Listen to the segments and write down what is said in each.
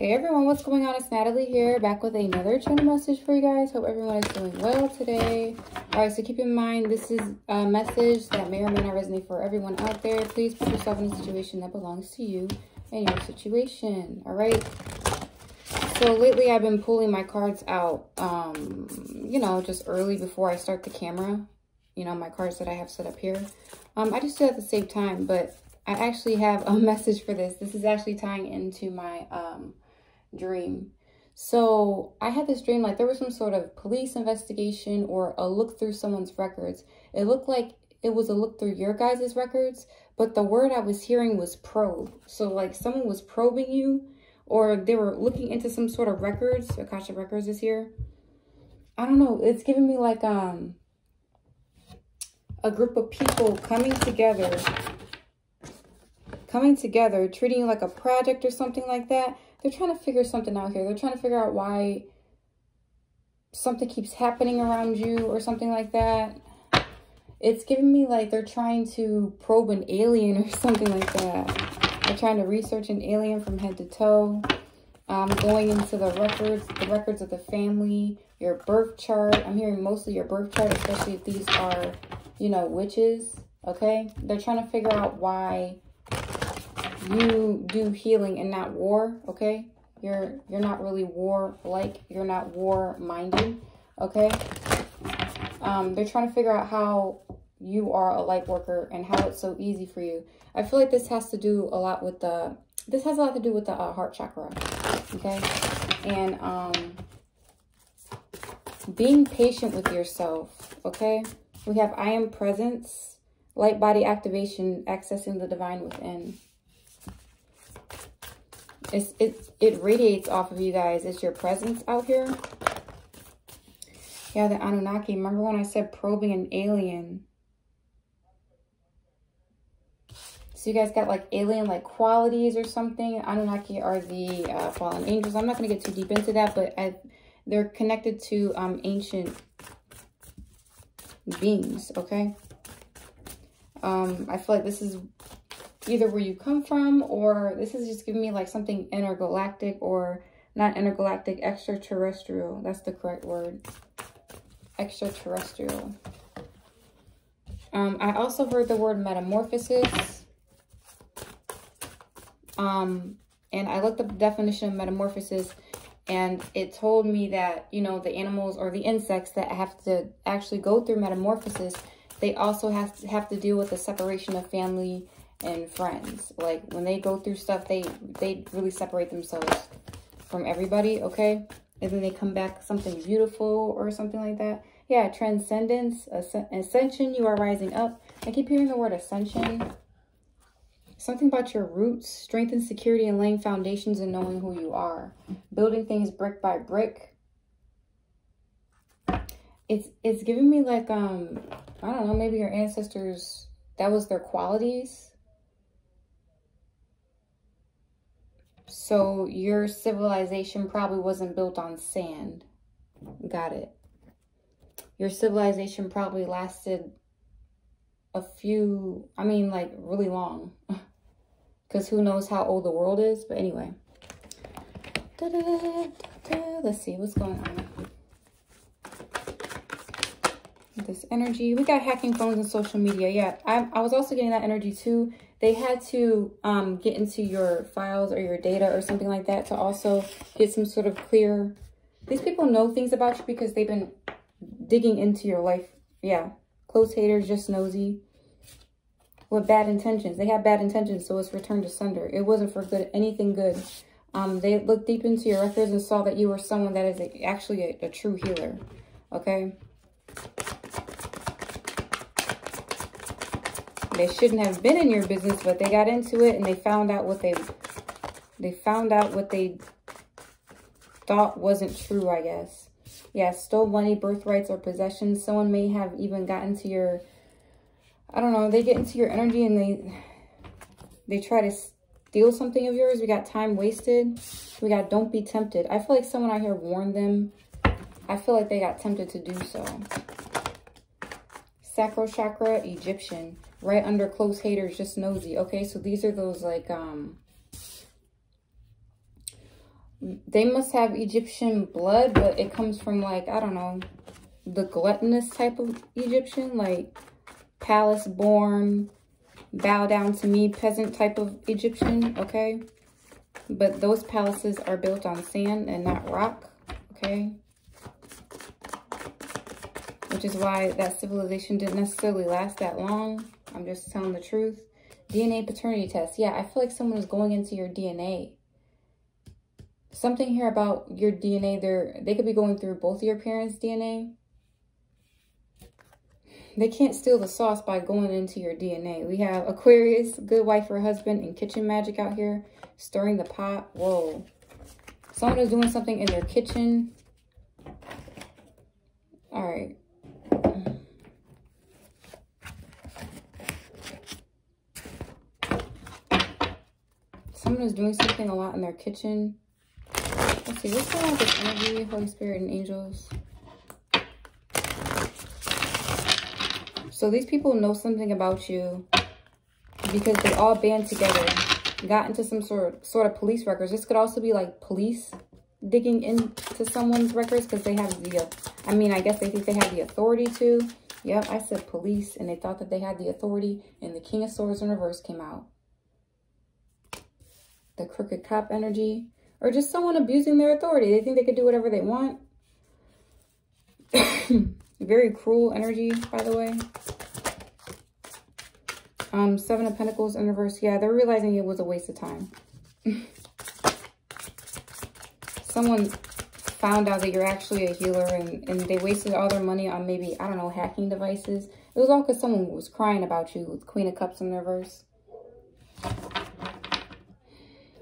Hey everyone, what's going on? It's Natalie here, back with another channel message for you guys. Hope everyone is doing well today. Alright, so keep in mind, this is a message that may or may not resonate for everyone out there. Please put yourself in a situation that belongs to you and your situation. Alright? So lately I've been pulling my cards out, um, you know, just early before I start the camera. You know, my cards that I have set up here. Um, I just do it at the same time, but I actually have a message for this. This is actually tying into my um, dream. So I had this dream like there was some sort of police investigation or a look through someone's records. It looked like it was a look through your guys' records, but the word I was hearing was probe. So like someone was probing you or they were looking into some sort of records. Akashic Records is here. I don't know. It's giving me like um a group of people coming together coming together, treating you like a project or something like that they're trying to figure something out here. They're trying to figure out why something keeps happening around you or something like that. It's giving me like they're trying to probe an alien or something like that. They're trying to research an alien from head to toe. Um, going into the records, the records of the family, your birth chart. I'm hearing mostly your birth chart, especially if these are, you know, witches. Okay? They're trying to figure out why you do healing and not war, okay? You're you're not really war like, you're not war minded, okay? Um, they're trying to figure out how you are a light worker and how it's so easy for you. I feel like this has to do a lot with the this has a lot to do with the uh, heart chakra, okay? And um being patient with yourself, okay? We have I am presence, light body activation, accessing the divine within. It's, it, it radiates off of you guys. It's your presence out here. Yeah, the Anunnaki. Remember when I said probing an alien? So you guys got like alien-like qualities or something. Anunnaki are the uh, fallen angels. I'm not going to get too deep into that, but I, they're connected to um, ancient beings, okay? Um, I feel like this is either where you come from or this is just giving me like something intergalactic or not intergalactic, extraterrestrial. That's the correct word. Extraterrestrial. Um, I also heard the word metamorphosis. Um, and I looked up the definition of metamorphosis and it told me that, you know, the animals or the insects that have to actually go through metamorphosis, they also have to have to deal with the separation of family and friends. Like when they go through stuff, they they really separate themselves from everybody, okay? And then they come back something beautiful or something like that. Yeah, transcendence, ascension, you are rising up. I keep hearing the word ascension. Something about your roots, strength and security and laying foundations and knowing who you are. Building things brick by brick. It's it's giving me like um I don't know, maybe your ancestors that was their qualities So your civilization probably wasn't built on sand. Got it. Your civilization probably lasted a few, I mean, like really long. Because who knows how old the world is. But anyway. Da -da -da Let's see what's going on. This energy. We got hacking phones and social media. Yeah, I, I was also getting that energy too they had to um, get into your files or your data or something like that to also get some sort of clear. These people know things about you because they've been digging into your life. Yeah, close haters, just nosy. With bad intentions. They have bad intentions, so it's returned to sender. It wasn't for good, anything good. Um, they looked deep into your records and saw that you were someone that is a, actually a, a true healer. Okay? They shouldn't have been in your business, but they got into it and they found out what they they found out what they thought wasn't true, I guess. Yeah, stole money, birthrights, or possessions. Someone may have even gotten to your I don't know, they get into your energy and they they try to steal something of yours. We got time wasted. We got don't be tempted. I feel like someone out here warned them. I feel like they got tempted to do so. Sacral chakra, Egyptian right under close haters, just nosy. Okay, so these are those like, um, they must have Egyptian blood, but it comes from like, I don't know, the gluttonous type of Egyptian, like palace born, bow down to me peasant type of Egyptian, okay? But those palaces are built on sand and not rock, okay? Which is why that civilization didn't necessarily last that long. I'm just telling the truth. DNA paternity test. Yeah, I feel like someone is going into your DNA. Something here about your DNA, they're, they could be going through both of your parents' DNA. They can't steal the sauce by going into your DNA. We have Aquarius, good wife or husband, and kitchen magic out here. Stirring the pot. Whoa. Someone is doing something in their kitchen. All right. Someone is doing something a lot in their kitchen. Let's see, what's going on with energy, Holy Spirit, and angels? So these people know something about you because they all band together, got into some sort of, sort of police records. This could also be like police digging into someone's records because they have the, I mean, I guess they think they have the authority to. Yep, I said police and they thought that they had the authority and the King of Swords in reverse came out. The Crooked Cop energy or just someone abusing their authority. They think they could do whatever they want. Very cruel energy, by the way. Um, Seven of Pentacles in reverse. Yeah, they're realizing it was a waste of time. Someone found out that you're actually a healer and, and they wasted all their money on maybe, I don't know, hacking devices. It was all because someone was crying about you with Queen of Cups in reverse.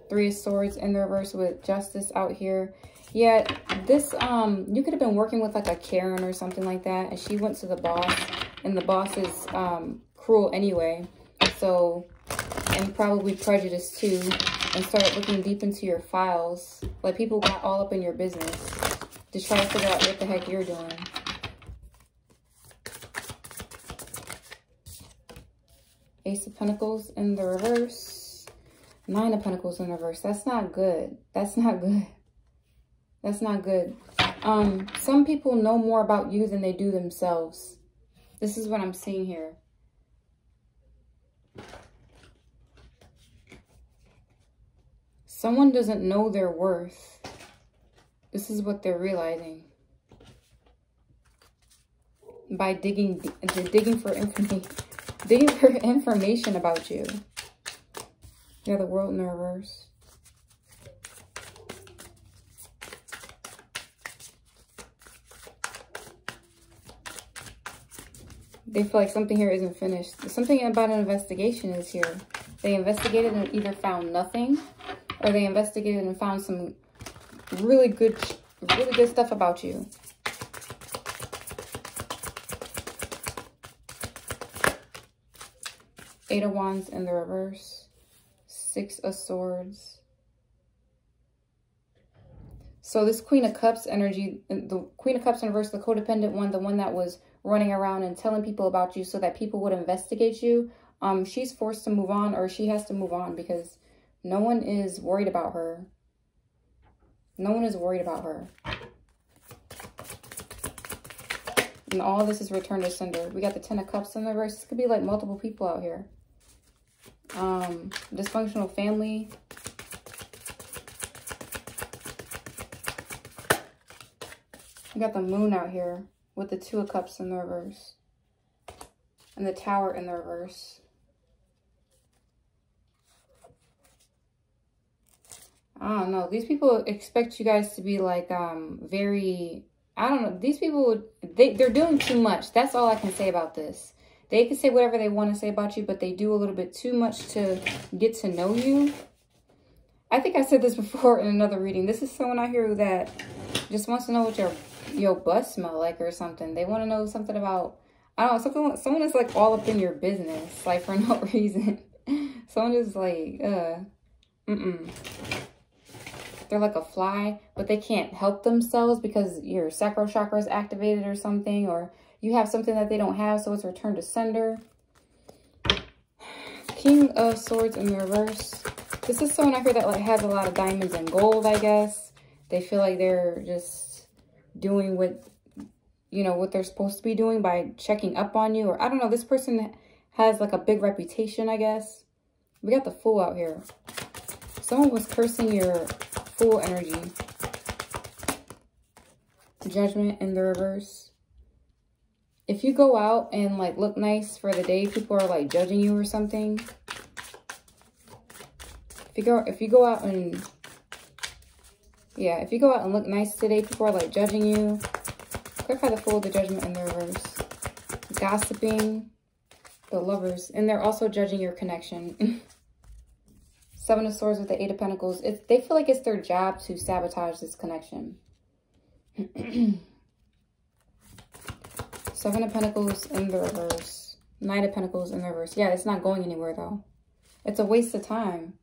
Three of Swords in the reverse with Justice out here. Yeah, this, um, you could have been working with like a Karen or something like that. And she went to the boss. And the boss is um, cruel anyway. So, and probably prejudiced too. And started looking deep into your files. Like people got all up in your business. To try to figure out what the heck you're doing. Ace of Pentacles in the reverse. Nine of Pentacles in reverse. That's not good. That's not good. That's not good. Um, some people know more about you than they do themselves. This is what I'm seeing here. Someone doesn't know their worth. This is what they're realizing. By digging, digging for information, digging for information about you. Yeah, the world reverse. They feel like something here isn't finished. Something about an investigation is here. They investigated and either found nothing or they investigated and found some really good, really good stuff about you. Eight of Wands in the reverse. Six of Swords. So this Queen of Cups energy, the Queen of Cups in reverse, the codependent one, the one that was running around and telling people about you so that people would investigate you, um, she's forced to move on or she has to move on because no one is worried about her. No one is worried about her. And all this is returned to sender. We got the Ten of Cups in reverse. This could be like multiple people out here um, dysfunctional family. We got the moon out here with the two of cups in the reverse. And the tower in the reverse. I don't know. These people expect you guys to be like um very I don't know. These people they they're doing too much. That's all I can say about this. They can say whatever they want to say about you, but they do a little bit too much to get to know you. I think I said this before in another reading. This is someone out here that just wants to know what your your butt smell like or something. They want to know something about, I don't know, something, someone is like all up in your business, like for no reason. someone is like, uh, mm-mm. They're like a fly, but they can't help themselves because your sacral chakra is activated or something, or you have something that they don't have, so it's returned to sender. King of Swords in reverse. This is someone out here that like has a lot of diamonds and gold, I guess. They feel like they're just doing what, you know, what they're supposed to be doing by checking up on you. Or I don't know, this person has like a big reputation, I guess. We got the Fool out here. Someone was cursing your Fool energy. Judgment in the reverse. If you go out and like look nice for the day, people are like judging you or something. If you go, if you go out and yeah, if you go out and look nice today, people are like judging you. Clarify the Fool, the Judgment in the reverse. Gossiping, the lovers, and they're also judging your connection. Seven of Swords with the Eight of Pentacles. It's, they feel like it's their job to sabotage this connection. Seven of Pentacles in the reverse. Nine of Pentacles in the reverse. Yeah, it's not going anywhere though. It's a waste of time.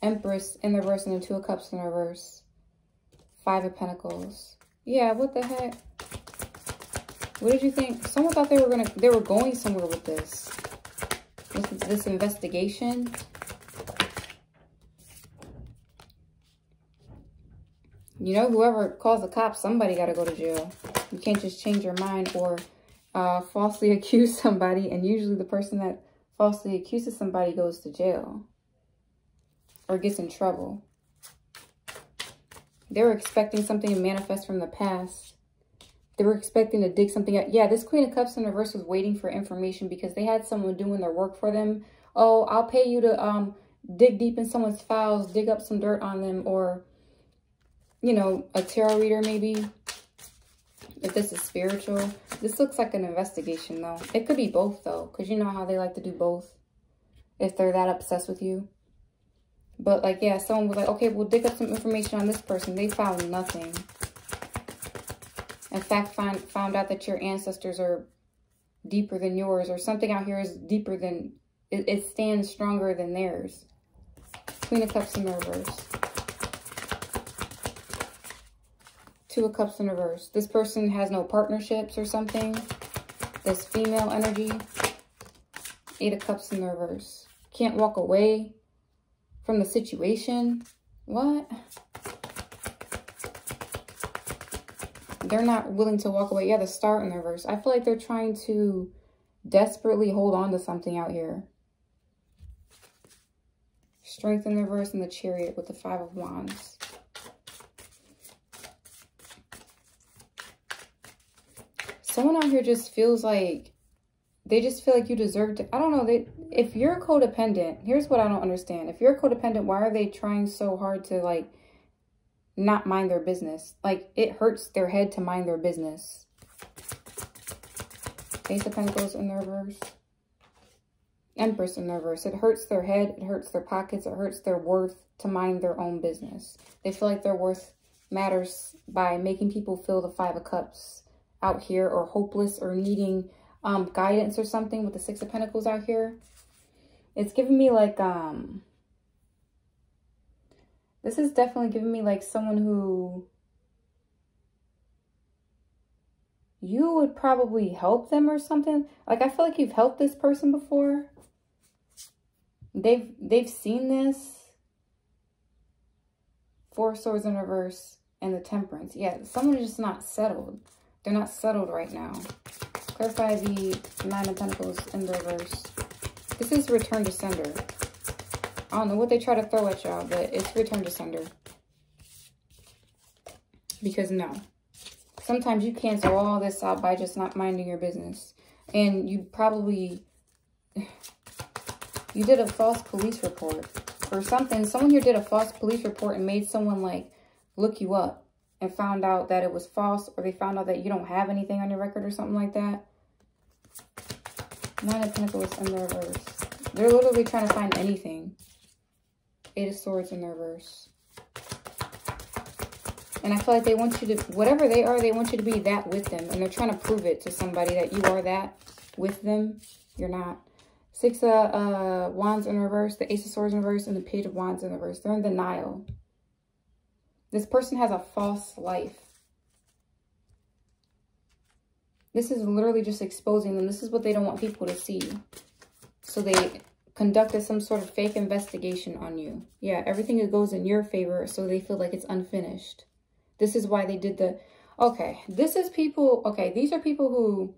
Empress in the reverse and the Two of Cups in the reverse. Five of Pentacles. Yeah, what the heck? What did you think? Someone thought they were gonna they were going somewhere with this. With this investigation. You know, whoever calls the cops, somebody got to go to jail. You can't just change your mind or uh, falsely accuse somebody. And usually the person that falsely accuses somebody goes to jail or gets in trouble. They were expecting something to manifest from the past. They were expecting to dig something out. Yeah, this Queen of Cups in reverse was waiting for information because they had someone doing their work for them. Oh, I'll pay you to um dig deep in someone's files, dig up some dirt on them, or you know, a tarot reader maybe. If this is spiritual. This looks like an investigation though. It could be both though. Because you know how they like to do both. If they're that obsessed with you. But like, yeah, someone was like, okay, we'll dig up some information on this person. They found nothing. In fact, find, found out that your ancestors are deeper than yours. Or something out here is deeper than, it, it stands stronger than theirs. Queen of Cups in reverse. Two of Cups in reverse. This person has no partnerships or something. This female energy. Eight of Cups in the reverse. Can't walk away from the situation. What? They're not willing to walk away. Yeah, the star in the reverse. I feel like they're trying to desperately hold on to something out here. Strength in the reverse and the chariot with the five of wands. Someone out here just feels like they just feel like you deserve to i don't know they if you're codependent here's what i don't understand. If you're codependent why are they trying so hard to like not mind their business? Like it hurts their head to mind their business. Ace of pentacles in the reverse empress in the reverse it hurts their head it hurts their pockets it hurts their worth to mind their own business. They feel like their worth matters by making people feel the five of cups out here or hopeless or needing um, guidance or something with the Six of Pentacles out here. It's giving me like, um, this is definitely giving me like someone who you would probably help them or something. Like, I feel like you've helped this person before. They've, they've seen this. Four Swords in reverse and the Temperance. Yeah, someone just not settled. They're not settled right now. Clarify the Nine of Pentacles in the reverse. This is return to sender. I don't know what they try to throw at y'all, but it's return to sender. Because no. Sometimes you cancel all this out by just not minding your business. And you probably... You did a false police report or something. Someone here did a false police report and made someone like look you up and found out that it was false or they found out that you don't have anything on your record or something like that. Nine of Pentacles in the reverse. They're literally trying to find anything. Eight of Swords in the reverse. And I feel like they want you to, whatever they are, they want you to be that with them. And they're trying to prove it to somebody that you are that with them. You're not. Six of uh, Wands in reverse, the Ace of Swords in reverse, and the Page of Wands in reverse. They're in denial. This person has a false life. This is literally just exposing them. This is what they don't want people to see. So they conducted some sort of fake investigation on you. Yeah, everything goes in your favor so they feel like it's unfinished. This is why they did the... Okay, this is people... Okay, these are people who...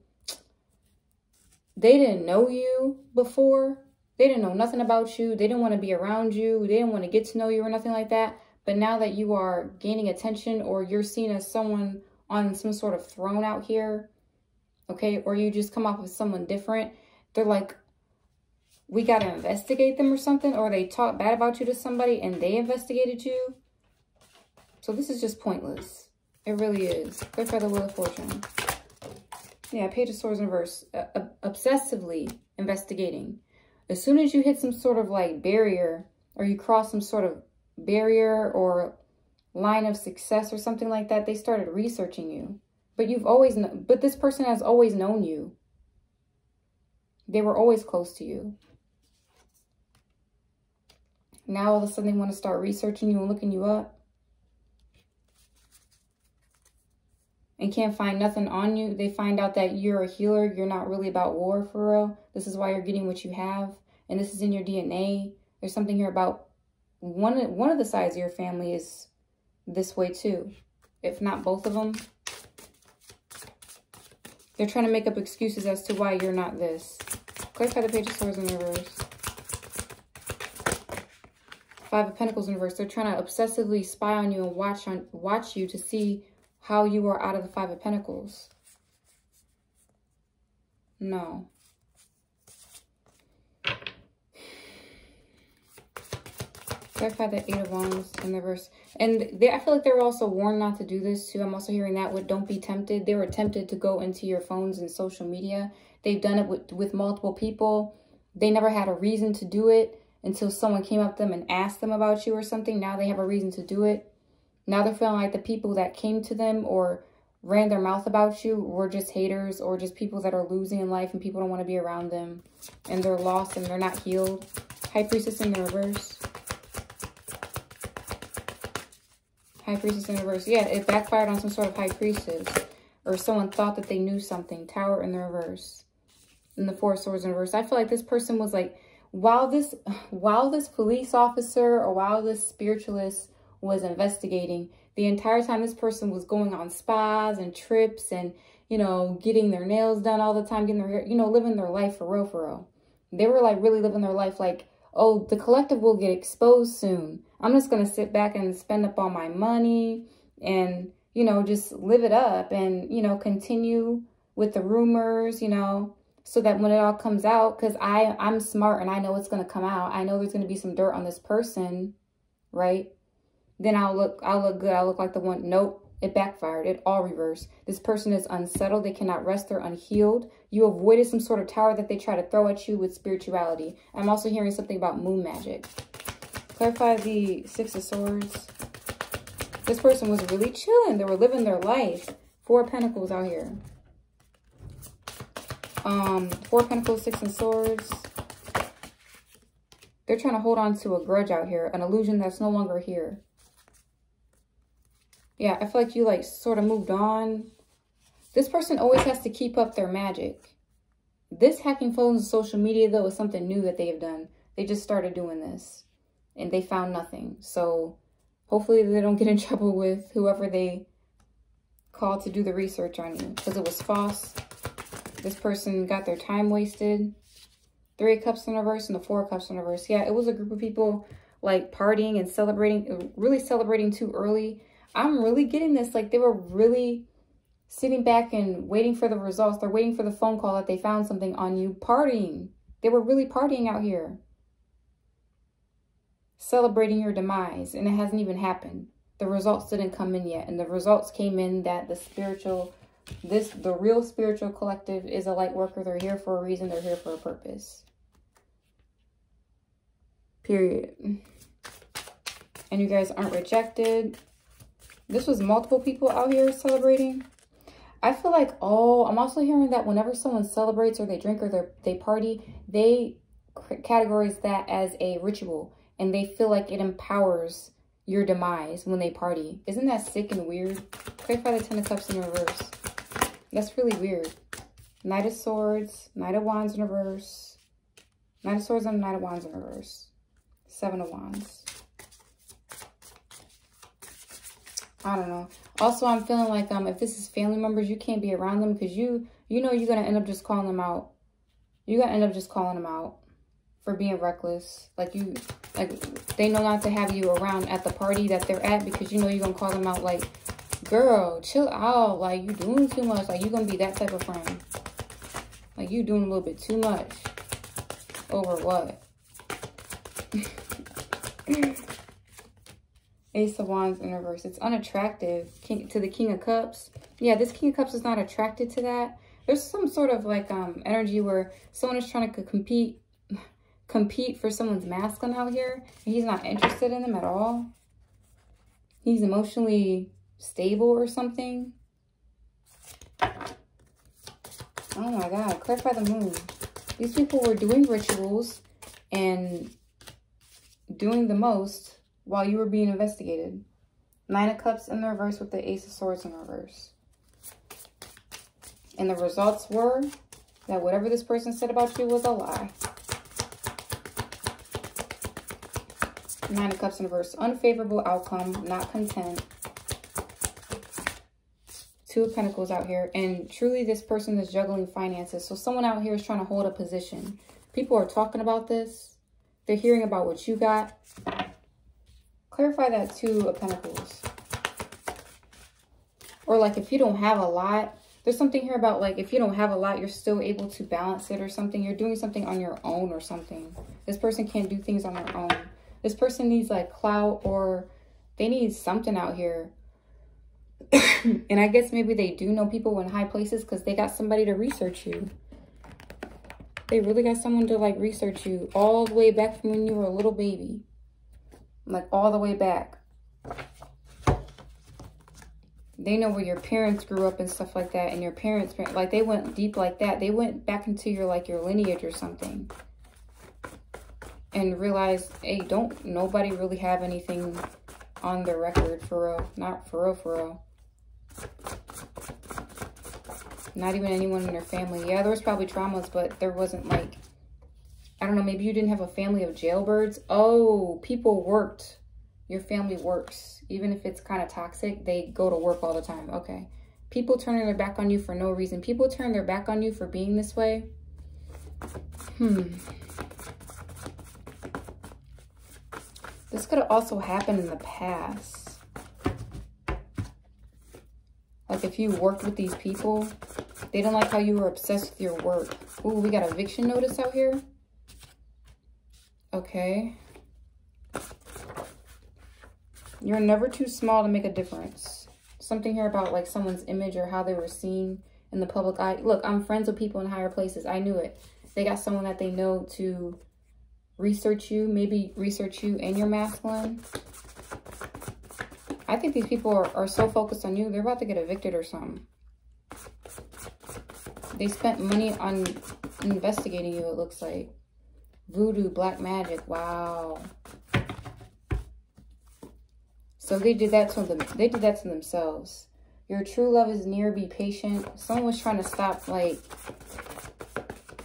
They didn't know you before. They didn't know nothing about you. They didn't want to be around you. They didn't want to get to know you or nothing like that. But now that you are gaining attention or you're seen as someone on some sort of throne out here, okay, or you just come off with someone different, they're like, we got to investigate them or something, or they talk bad about you to somebody and they investigated you. So this is just pointless. It really is. Good for the Wheel of Fortune. Yeah, Page of Swords in reverse. Uh, obsessively investigating. As soon as you hit some sort of like barrier or you cross some sort of barrier or line of success or something like that, they started researching you. But you've always, but this person has always known you. They were always close to you. Now all of a sudden they want to start researching you and looking you up. And can't find nothing on you. They find out that you're a healer. You're not really about war for real. This is why you're getting what you have. And this is in your DNA. There's something here about one, one of the sides of your family is this way too. If not both of them. They're trying to make up excuses as to why you're not this. Clarify the Page of Swords in reverse. Five of Pentacles in reverse. They're trying to obsessively spy on you and watch on watch you to see how you are out of the Five of Pentacles. No. Clarify the Eight of Wands in the reverse. And they, I feel like they were also warned not to do this too. I'm also hearing that with don't be tempted. They were tempted to go into your phones and social media. They've done it with, with multiple people. They never had a reason to do it until someone came up to them and asked them about you or something. Now they have a reason to do it. Now they're feeling like the people that came to them or ran their mouth about you were just haters or just people that are losing in life and people don't want to be around them and they're lost and they're not healed. High Priestess in the reverse. High Priestess in reverse. Yeah, it backfired on some sort of High Priestess. Or someone thought that they knew something. Tower in the reverse. And the Four Swords in reverse. I feel like this person was like while this while this police officer or while this spiritualist was investigating the entire time this person was going on spas and trips and you know getting their nails done all the time getting their hair you know living their life for real for real they were like really living their life like oh the collective will get exposed soon i'm just gonna sit back and spend up all my money and you know just live it up and you know continue with the rumors you know so that when it all comes out, because I I'm smart and I know it's gonna come out. I know there's gonna be some dirt on this person, right? Then I'll look I'll look good. I'll look like the one. Nope, it backfired. It all reversed. This person is unsettled. They cannot rest. They're unhealed. You avoided some sort of tower that they try to throw at you with spirituality. I'm also hearing something about moon magic. Clarify the Six of Swords. This person was really chilling. They were living their life. Four Pentacles out here. Um, Four Pentacles, Six and Swords. They're trying to hold on to a grudge out here, an illusion that's no longer here. Yeah, I feel like you like sort of moved on. This person always has to keep up their magic. This hacking phones and social media, though, is something new that they have done. They just started doing this and they found nothing. So hopefully they don't get in trouble with whoever they called to do the research on you because it was false. This person got their time wasted. Three cups in reverse and the four cups in reverse. Yeah, it was a group of people like partying and celebrating, uh, really celebrating too early. I'm really getting this. Like they were really sitting back and waiting for the results. They're waiting for the phone call that they found something on you. Partying. They were really partying out here. Celebrating your demise. And it hasn't even happened. The results didn't come in yet. And the results came in that the spiritual this the real spiritual collective is a light worker. They're here for a reason. They're here for a purpose. Period. And you guys aren't rejected. This was multiple people out here celebrating. I feel like, oh, I'm also hearing that whenever someone celebrates or they drink or they party, they categorize that as a ritual. And they feel like it empowers your demise when they party. Isn't that sick and weird? Clarify the Ten of Cups in reverse. That's really weird. Knight of Swords, Knight of Wands in reverse. Knight of Swords and Knight of Wands in reverse. Seven of Wands. I don't know. Also, I'm feeling like um if this is family members, you can't be around them because you you know you're gonna end up just calling them out. You're gonna end up just calling them out for being reckless. Like you like they know not to have you around at the party that they're at because you know you're gonna call them out like, girl, chill out. Like you're doing too much. Like you're gonna be that type of friend. Like you doing a little bit too much. Over what? Ace of Wands in reverse. It's unattractive king, to the King of Cups. Yeah, this King of Cups is not attracted to that. There's some sort of like um energy where someone is trying to compete compete for someone's masculine out here. And he's not interested in them at all. He's emotionally stable or something. Oh my God, clarify the moon. These people were doing rituals and doing the most while you were being investigated. Nine of Cups in the reverse with the Ace of Swords in reverse. And the results were that whatever this person said about you was a lie. Nine of Cups in reverse. Unfavorable outcome. Not content. Two of Pentacles out here. And truly this person is juggling finances. So someone out here is trying to hold a position. People are talking about this. They're hearing about what you got. Clarify that Two of Pentacles. Or like if you don't have a lot, there's something here about like if you don't have a lot, you're still able to balance it or something. You're doing something on your own or something. This person can't do things on their own. This person needs like clout or they need something out here. and I guess maybe they do know people in high places because they got somebody to research you. They really got someone to like research you all the way back from when you were a little baby. Like all the way back. They know where your parents grew up and stuff like that. And your parents, like they went deep like that. They went back into your like your lineage or something and realize, hey, don't nobody really have anything on their record for real. Not for real, for real. Not even anyone in their family. Yeah, there was probably traumas, but there wasn't like, I don't know, maybe you didn't have a family of jailbirds. Oh, people worked. Your family works. Even if it's kind of toxic, they go to work all the time. Okay. People turning their back on you for no reason. People turn their back on you for being this way. Hmm. This could have also happened in the past. Like if you worked with these people, they didn't like how you were obsessed with your work. Ooh, we got eviction notice out here. Okay. You're never too small to make a difference. Something here about like someone's image or how they were seen in the public eye. Look, I'm friends with people in higher places. I knew it. They got someone that they know to research you, maybe research you and your masculine. I think these people are, are so focused on you, they're about to get evicted or something. They spent money on investigating you, it looks like. Voodoo, black magic, wow. So they did that to them. They did that to themselves. Your true love is near. Be patient. Someone was trying to stop, like,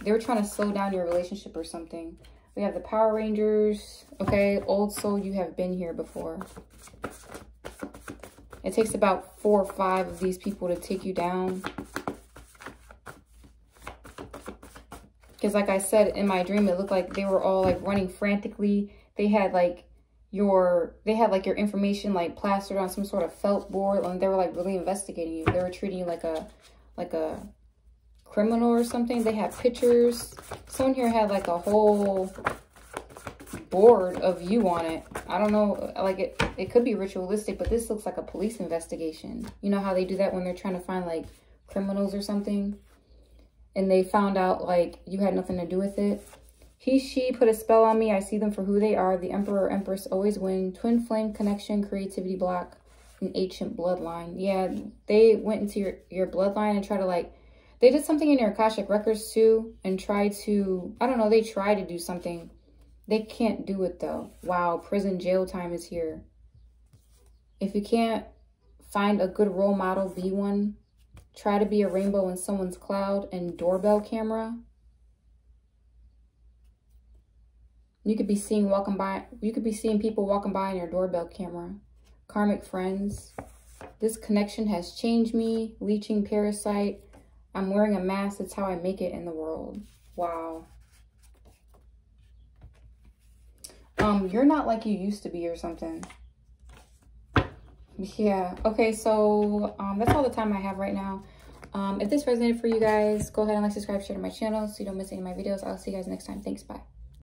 they were trying to slow down your relationship or something. We have the Power Rangers. Okay, Old Soul, you have been here before. It takes about four or five of these people to take you down. Because like I said, in my dream, it looked like they were all like running frantically. They had like your, they had like your information like plastered on some sort of felt board. And they were like really investigating you. They were treating you like a, like a criminal or something. They have pictures. Someone here had like a whole board of you on it. I don't know, like it, it could be ritualistic, but this looks like a police investigation. You know how they do that when they're trying to find like criminals or something? And they found out like you had nothing to do with it. He, she put a spell on me. I see them for who they are. The Emperor, Empress always win. Twin flame connection, creativity block, an ancient bloodline. Yeah, they went into your, your bloodline and try to like they did something in your Akashic Records too and tried to, I don't know, they try to do something. They can't do it though. Wow, prison jail time is here. If you can't find a good role model, be one. Try to be a rainbow in someone's cloud and doorbell camera. You could be seeing walking by, you could be seeing people walking by in your doorbell camera. Karmic friends. This connection has changed me. Leeching parasite. I'm wearing a mask. That's how I make it in the world. Wow. Um, you're not like you used to be or something. Yeah. Okay, so um, that's all the time I have right now. Um, if this resonated for you guys, go ahead and like, subscribe, share to my channel so you don't miss any of my videos. I'll see you guys next time. Thanks. Bye.